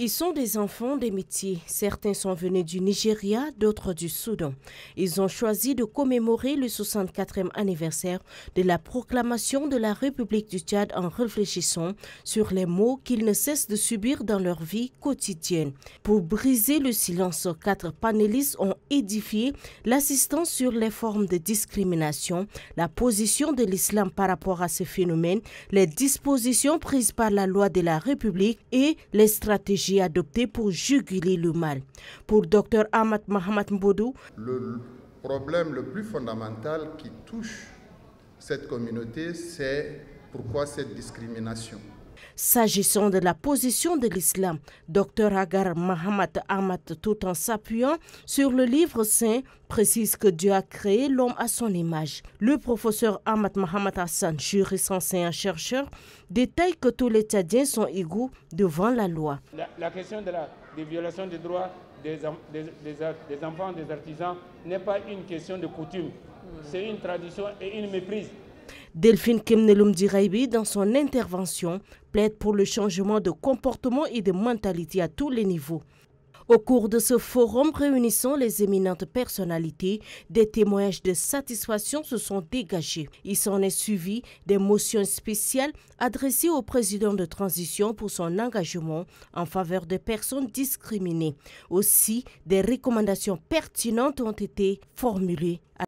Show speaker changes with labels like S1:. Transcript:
S1: Ils sont des enfants des métiers. Certains sont venus du Nigeria, d'autres du Soudan. Ils ont choisi de commémorer le 64e anniversaire de la proclamation de la République du Tchad en réfléchissant sur les maux qu'ils ne cessent de subir dans leur vie quotidienne. Pour briser le silence, quatre panélistes ont édifié l'assistance sur les formes de discrimination, la position de l'islam par rapport à ce phénomène, les dispositions prises par la loi de la République et les stratégies adopté pour juguler le mal. Pour Dr Ahmad Mohamed Mbodou,
S2: le problème le plus fondamental qui touche cette communauté, c'est pourquoi cette discrimination.
S1: S'agissant de la position de l'islam, Dr Agar Mahamat Ahmad, tout en s'appuyant sur le livre saint, précise que Dieu a créé l'homme à son image. Le professeur Ahmad Mahamat Hassan, juriste enseignant chercheur, détaille que tous les Tchadiens sont égaux devant la loi.
S3: La, question de la, des violations des droits des enfants, des artisans, n'est pas une question de coutume. C'est une tradition et une méprise.
S1: Delphine Kemnelum Diraibi, dans son intervention, plaide pour le changement de comportement et de mentalité à tous les niveaux. Au cours de ce forum réunissant les éminentes personnalités, des témoignages de satisfaction se sont dégagés. Il s'en est suivi des motions spéciales adressées au président de transition pour son engagement en faveur des personnes discriminées. Aussi, des recommandations pertinentes ont été formulées